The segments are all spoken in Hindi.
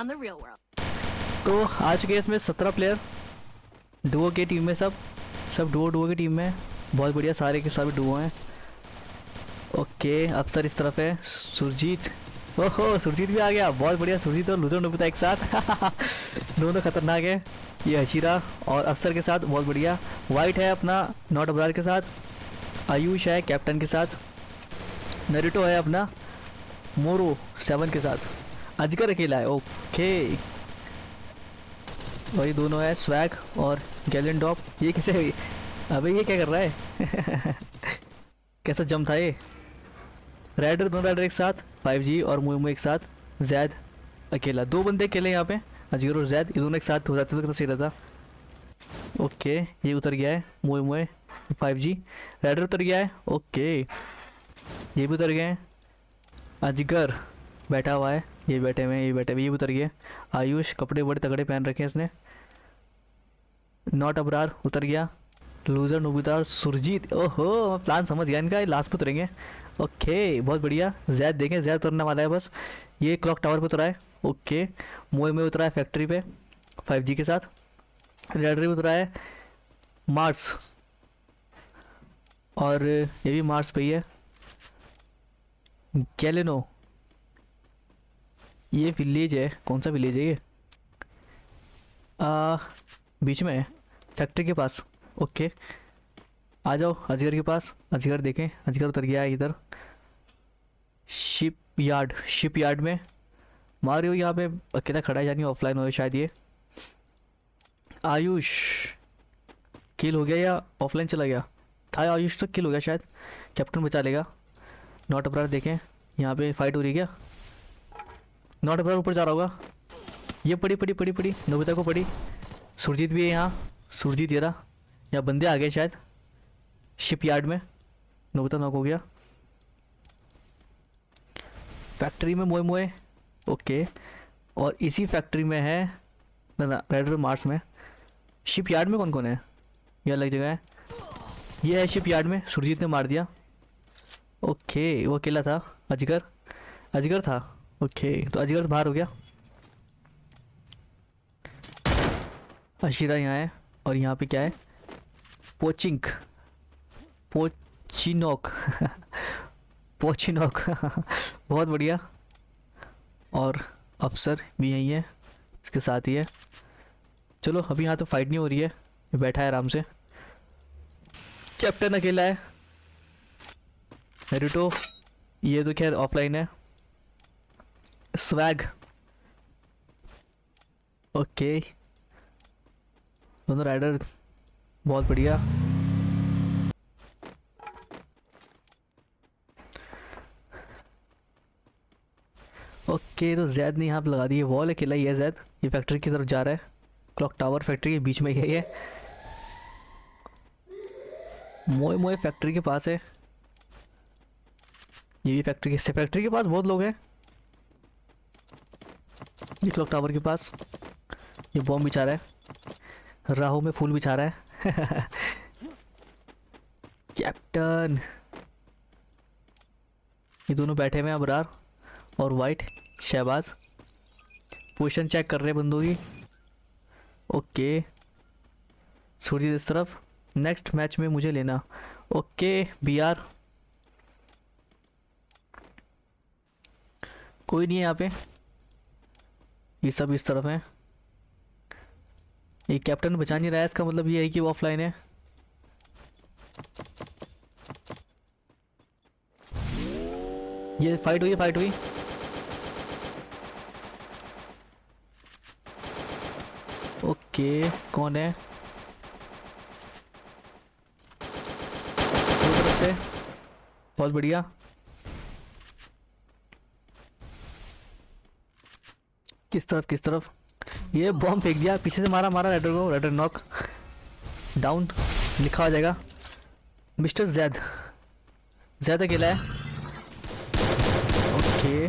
on the real world. तो आज के इसमें सत्रह प्लेयर डुओ की टीम में सब सब डुओ डुओ की टीम में। बहुत बढ़िया, सारे के सभी डुओ हैं। ओके अफसर इस तरफ़ है, सुरजीत। ओहो, सुरजीत भी आ गया। बहुत बढ़िया, सुरजीत और लुजर नुबिता एक साथ। दोनों खतरनाक है। ये हशीरा और अफसर के साथ, बहुत बढ़िया। वाइट है अपना नॉट अबरार के साथ। आयुष है कैप्टन के साथ। नरिटो है अपना। मोरो सेवन के साथ। अजगर अकेला है, ओके। और ये दोनों है, स्वैग और गैलन डॉप ये कैसे अबे, ये क्या कर रहा है? कैसा जम था ये? राइडर दोनों राइडर एक साथ 5G और मुई एक साथ जैद अकेला। दो बंदे अकेले यहाँ पे अजगर और जैद ये दोनों एक साथ हो जाते तो कितना सही रहता? ओके, ये उतर गया है मुए मुए 5G राइडर उतर गया है, ओके। ये भी उतर गए हैं अजगर बैठा हुआ है। ये बैठे हुए ये बैठे हुए ये उतर गए आयुष, कपड़े बड़े तगड़े पहन रखे हैं इसने। नॉट अबरार, उतर गया। लूजर नुबिता सुरजीत, ओहो प्लान समझ गया इनका लास्ट पे उतरेंगे। ओके, बहुत बढ़िया। जैद देखें, जैद उतरने वाला है बस। ये क्लॉक टावर पे उतरा है। ओके, मोए में उतरा है फैक्ट्री पे 5G के साथ। रेडरी उतरा है। मार्स और ये भी मार्स पे ही है। गैलेनो ये विलेज है। कौन सा विलेज है ये? आ, बीच में है। फैक्ट्री के पास। ओके आ जाओ अजगर के पास। अजगर देखें। अजगर उतर गया है इधर। शिप यार्ड शिप यार्ड में मारियो यहाँ पे। अकेला खड़ा है यानी ऑफलाइन हो शायद ये। आयुष। किल हो गया या ऑफलाइन चला गया? था आयुष तो किल हो गया शायद। कैप्टन बचा लेगा। नॉट अपराध देखें। यहाँ पे फाइट हो रही क्या? नॉट अपराध ऊपर जा रहा होगा। ये पड़ी पड़ी पड़ी पड़ी नोबिता को पड़ी सुरजीत भी है यहाँ। सुरजीत ये रहा। यहाँ बंदे आ गए शायद। शिप यार्ड में। नोबिता नॉक हो गया। फैक्ट्री में मोए मोए। ओके और इसी फैक्ट्री में है ना ना मार्स में। शिप यार्ड में कौन कौन है? ये अलग जगह है। ये है शिप यार्ड में। सुरजीत ने मार दिया। ओके वो अकेला था। अजगर। अजगर था। ओके तो अजगर बाहर हो गया। अशीरा यहाँ है और यहाँ पे क्या है? पोचिंक। पोचिनोक। पोचिनोक। बहुत बढ़िया। और अफसर भी यही है, इसके साथ ही है। चलो, अभी यहाँ तो फाइट नहीं हो रही है। बैठा है आराम से। कैप्टन अकेला है। रिटो ये तो खैर ऑफलाइन है। स्वैग ओके दोनों राइडर बहुत बढ़िया। ओके तो जैद ने यहाँ पे लगा दी है वॉल अकेला ही है जैद ये फैक्ट्री की तरफ़ जा रहा है। क्लॉक टावर फैक्ट्री के बीच में ही है मोए मोए फैक्ट्री के पास है। ये भी फैक्ट्री के फैक्ट्री के पास बहुत लोग हैं। ये क्लॉक टावर के पास। ये बॉम्ब बिछा रहा है। राहों में फूल बिछा रहा है। कैप्टन ये दोनों बैठे हुए हैं, अबरार और वाइट शहबाज। पोजिशन चेक कर रहे हैं बंदों की। ओके सूरज इस तरफ़। नेक्स्ट मैच में मुझे लेना। ओके बी आर कोई नहीं है यहाँ पे। ये सब इस तरफ़ है। ये कैप्टन बचा नहीं रहा है, इसका मतलब ये है कि वो ऑफलाइन है। ये फाइट हुई फाइट हुई। ओके, कौन है? बहुत बढ़िया। किस तरफ़ किस तरफ़? ये बॉम्ब फेंक दिया। पीछे से मारा मारा रेडर को रेडर नॉक डाउन लिखा आ जाएगा। मिस्टर जैद जैद अकेला है। ओके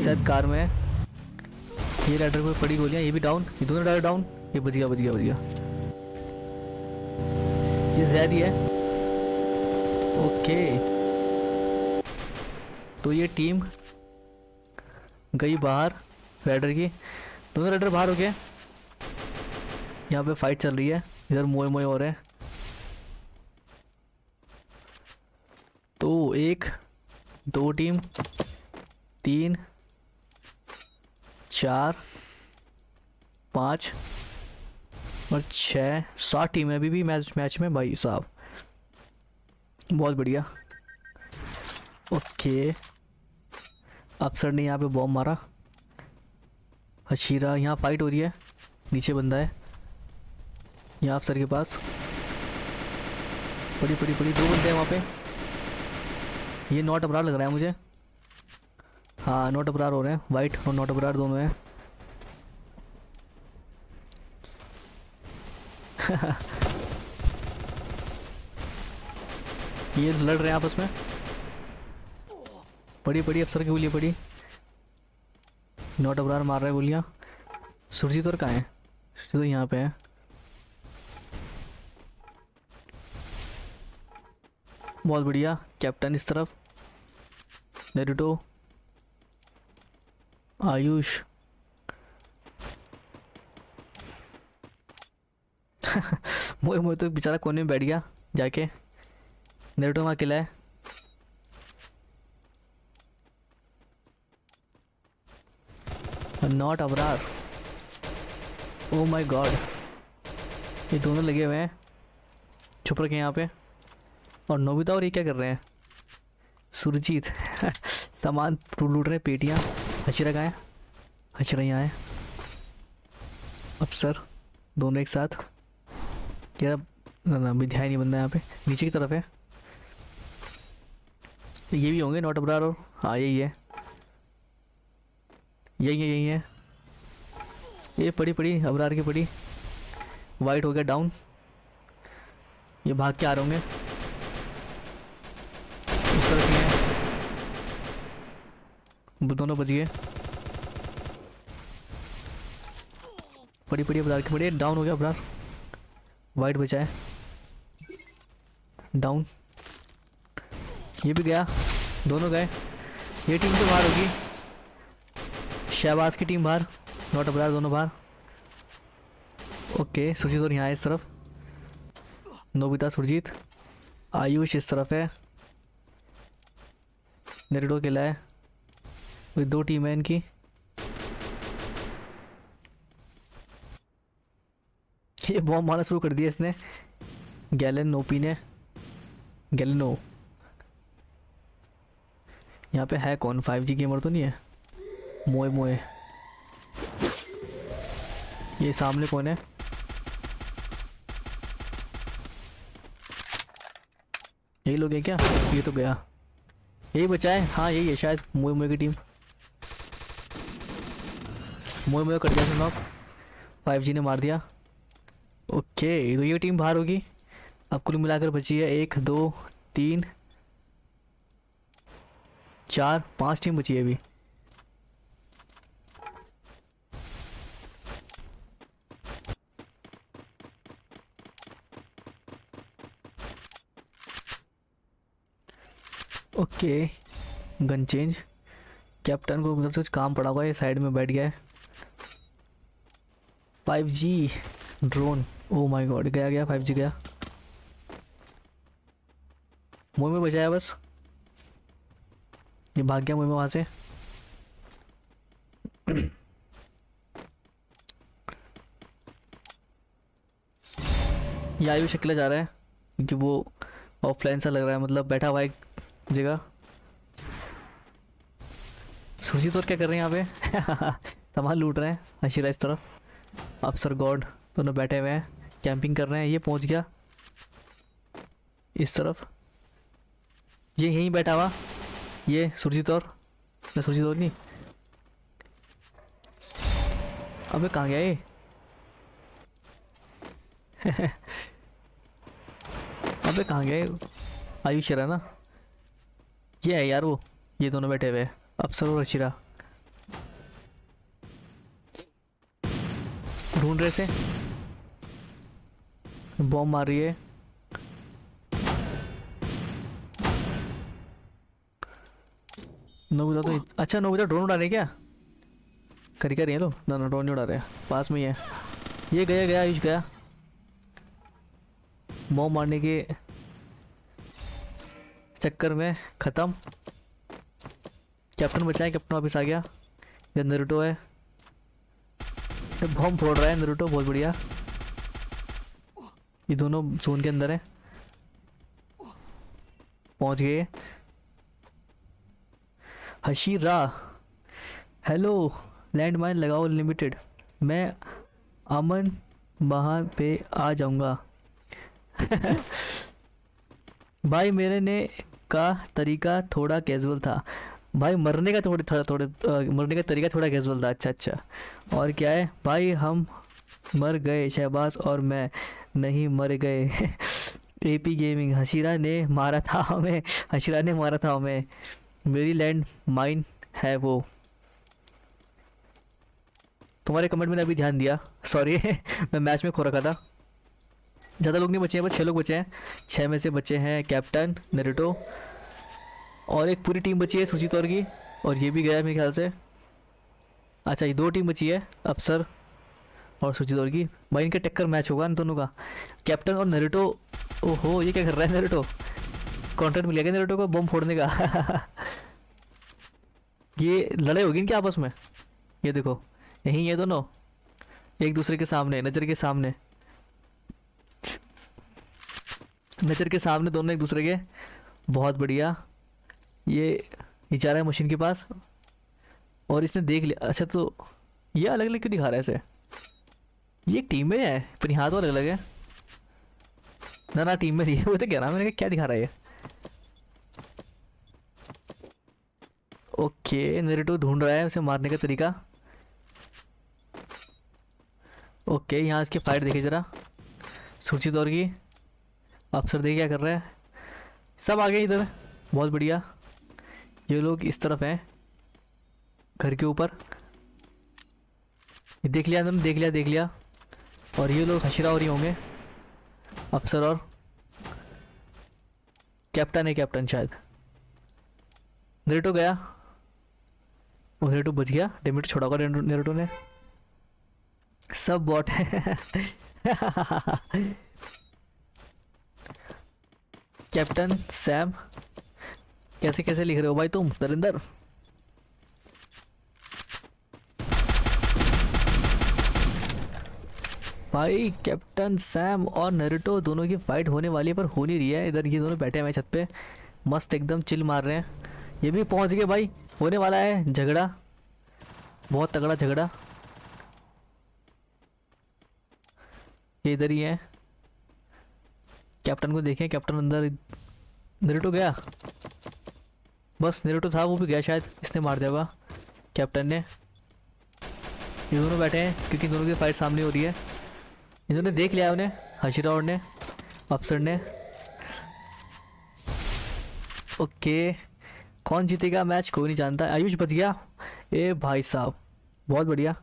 जैद कार में। ये राइडर को पड़ी गोलियाँ, ये भी डाउन ये दोनों राइडर डाउन ये बच गया बच गया बच गया। ये जैद ही है। ओके तो ये टीम गई बाहर राइडर की। दोनों राइडर बाहर हो गए। यहाँ पे फाइट चल रही है। इधर मोए मोए हो रहे हैं। तो एक, दो टीम, तीन, चार, पाँच और छः, सात टीम है अभी भी मैच मैच में भाई साहब। बहुत बढ़िया। ओके अफसर ने यहाँ पे बॉम्ब मारा। हशीरा, यहाँ फाइट हो रही है। नीचे बंदा है। यहाँ अफसर के पास। बड़ी बड़ी बड़ी दो बंदे हैं वहाँ पे। ये नॉट अबरार लग रहा है मुझे। हाँ नॉट अबरार हो रहे हैं। वाइट और नॉट अबरार दोनों हैं। ये लड़ रहे हैं आपस में। बड़ी बड़ी अफसर की गोलियाँ पड़ी नॉट अबरार मार रहे गोलियाँ। सुरजीत और कहाँ है? सुरजीत तो यहाँ पे है। बहुत बढ़िया। कैप्टन इस तरफ़। नेरुटो। आयुष। मोए मोए तो बेचारा कोने में बैठ गया। जाके। नेरुटो वहाँ किला है। Not Abrar oh my god ये दोनों लगे हुए हैं। छुप रखे यहाँ पे। और नोबिता और ये क्या कर रहे हैं? सुरजीत। सामान लूट रहे पेटियाँ। हचरा है। हचरा यहाँ है। अफसर दोनों एक साथ। यार ना ना ध्यान नहीं बनना यहाँ पे। नीचे की तरफ़ है। ये भी होंगे नॉट अबरार और हाँ यही है। यही है यही है। ये पड़ी पड़ी, अबरार की पड़ी। वाइट हो गया डाउन ये भाग के आ रहे होंगे। दोनों बच गए। बड़ी बड़ी अबरार की बड़ी डाउन हो गया, अबरार। वाइट बचा है। डाउन ये भी गया। दोनों गए। ये टीम तो बाहर होगी। शहबाज की टीम बाहर, नॉट अबरार दोनों बाहर। ओके सुरजीत और यहाँ इस तरफ़। नोबिता, सुरजीत। आयुष इस तरफ़ है। नेरिडो किला है। दो टीम है इनकी। ये बॉम्ब मारना शुरू कर दिया इसने। गैलन नोपी ने। गैलेनो यहाँ पे है कौन? फाइव जी गेमर तो नहीं है? मोए मोए। ये सामने कौन है? यही लोग हैं क्या? ये तो गया। यही बचा है? हाँ यही है शायद, मोए मोए की टीम। मोए मोए कर दिया सुनो फाइव जी ने मार दिया। ओके तो ये टीम बाहर होगी। अब कुल मिलाकर बची है एक, दो, तीन, चार, पाँच टीम बची है अभी। ओके। Gun change. कैप्टन को मतलब कुछ काम पड़ा हुआ है साइड में बैठ गया है। Five G, drone. Oh my god गया गया, फाइव जी गया। मुँह में बचाया बस। ये भाग गया मुँह में वहाँ से। ये आयु शक्ल जा रहा है, क्योंकि वो ऑफलाइन सा लग रहा है मतलब बैठा हुआ एक जगह। सुरजीत और क्या कर रहे हैं यहाँ पे? सामान लूट रहे हैं अशीरा इस तरफ़। अफसर गॉड, दोनों बैठे हुए हैं कैंपिंग कर रहे हैं, ये पहुँच गया। इस तरफ़। ये यहीं बैठा हुआ। ये सुरजीत और ना, सुरजीत और नहीं। अबे कहाँ गया ये? अबे कहाँ गया आयुष रहा ना? ये है यार। वो ये दोनों बैठे हुए अफसर और अशिरा ढूंढ रहे से। बॉम्ब मार रही है। नोबिता तो अच्छा नोबिता ड्रोन उड़ा रहे क्या? करी कर रही है लो ना ना, ड्रोन नहीं उड़ा रहे पास में ही है। ये गया गया आयुष गया। बॉम्ब मारने के चक्कर में ख़त्म। कैप्टन बचाए, कैप्टन वापस आ गया। ये नरुटो है। बॉम्ब फोड़ रहा है नरुटो, बहुत बढ़िया। ये दोनों जोन के अंदर है। पहुँच गए। हशीरा हेलो लैंड माइन लगाओ लिमिटेड मैं अमन वहाँ पे आ जाऊँगा। भाई, मेरे ने का तरीका थोड़ा कैजुअल था। भाई, मरने का थोड़े, थोड़ा, थोड़े मरने का तरीका थोड़ा कैजुअल था। अच्छा अच्छा। और क्या है? भाई, हम मर गए, शहबाज और मैं। नहीं मर गए। एपी गेमिंग हशीरा ने मारा था हमें। हशीरा ने मारा था हमें। मेरी लैंड माइन है वो। तुम्हारे कमेंट में अभी ध्यान दिया। सॉरी मैं मैच में खो रखा था। ज़्यादा लोग नहीं बचे हैं, बस छः लोग बचे हैं। छः में से बचे हैं कैप्टन नरेटो और एक पूरी टीम बची है सुचित और की, और ये भी गया मेरे ख्याल से। अच्छा ये दो टीम बची है, अफसर और सुचित और की। भाई, इनका टक्कर मैच होगा इन दोनों का। कैप्टन और नरेटो, ओहो, ये क्या कर रहा है नरेटो? कॉन्ट्रैक्ट मिल गया नरेटो को बम फोड़ने का? ये लड़ाई होगी इनके आपस में? ये देखो, यहीं ये दोनों। एक दूसरे के सामने, नज़र के सामने। नज़र के सामने दोनों एक दूसरे के। बहुत बढ़िया। ये ये जा रहा है मशीन के पास। और इसने देख लिया। अच्छा तो ये अलग अलग क्यों दिखा रहा है इसे? ये टीम में है, पर यहाँ तो अलग अलग है। ना ना, टीम में नहीं वो तो कह रहा मैंने क्या दिखा रहा है ये? ओके, नेरेटो ढूंढ रहा है उसे मारने का तरीका। ओके, यहाँ इसकी फाइट देखिए ज़रा। सुरक्षित दौर की। अफसर देखिए क्या कर रहा है। सब आ गए इधर, बहुत बढ़िया। ये लोग इस तरफ़ हैं, घर के ऊपर। देख लिया तुमने, देख लिया देख लिया। और ये लोग हशीरा और ही होंगे, अफसर और कैप्टन है, कैप्टन शायद। नेरेटो गया। वो नेरेटो बच गया। डेमिट छोड़ा होगा नेरेटो ने। सब बॉट है। कैप्टन सैम कैसे कैसे लिख रहे हो भाई तुम, नरिंदर? भाई कैप्टन सैम और नरुटो दोनों की फाइट होने वाली है, पर हो नहीं रही है। इधर ये दोनों बैठे हैं छत पे, मस्त एकदम चिल मार रहे हैं। ये भी पहुँच गए भाई, होने वाला है झगड़ा, बहुत तगड़ा झगड़ा। ये इधर ही है। कैप्टन को देखें, कैप्टन अंदर नरुटो गया? बस, नरुटो था, वो भी गया शायद, इसने मार दिया होगा, कैप्टन ने। ये दोनों बैठे हैं, क्योंकि दोनों की फाइट सामने हो रही है। इन्होंने देख लिया उन्हें हशीरा और ने, अफसर ने। ओके, कौन जीतेगा मैच, कोई नहीं जानता। आयुष बच गया। ए भाई साहब, बहुत बढ़िया।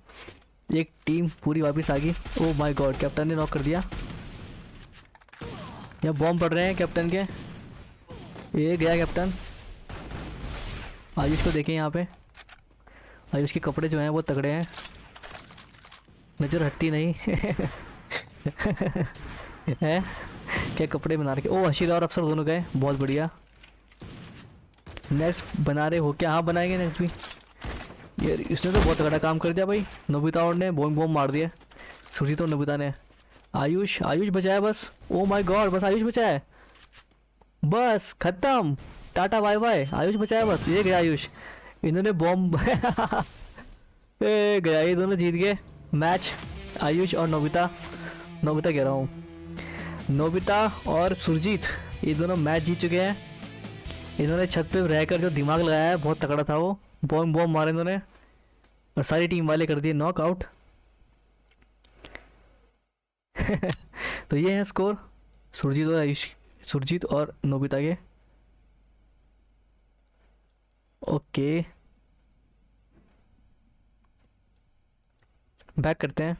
एक टीम पूरी वापस आ गई। ओ माय गॉड, कैप्टन ने नॉक कर दिया। यहाँ बॉम्ब पड़ रहे हैं कैप्टन के। ये गया कैप्टन आयुष को देखें यहाँ पे। आयुष के कपड़े जो हैं वो तगड़े हैं। नज़र हटती नहीं। है? क्या कपड़े बना रखे? ओ हशीरा और अफसर दोनों गए। बहुत बढ़िया। नेक्स्ट बना रहे हो क्या? हाँ बनाएँगे नेक्स्ट भी। यार, इसने तो बहुत तगड़ा काम कर दिया भाई। नोबिता और ने बॉम्ब बॉम्ब मार दिया। सुरजीत और नोबिता ने। आयुष आयुष बचाया बस। ओ माय गॉड बस आयुष बचाया बस, खत्म। Tata, bye bye. आयुष बचाया बस। ये गया आयुष। इन्होंने बॉम्ब ए, गया ये दोनों जीत गए। मैच आयुष और नोबिता। नोबिता कह रहा हूँ। नोबिता और सुरजीत, ये दोनों मैच जीत चुके हैं। इन्होंने छत पे रहकर जो दिमाग लगाया है, बहुत तगड़ा था वो। बॉम्ब बॉम्ब मारे इन्होंने। और सारी टीम वाले कर दिए नॉक आउट तो ये है स्कोर सुरजीत और आयुष सुरजीत और नोबिता के। ओके बैक करते हैं।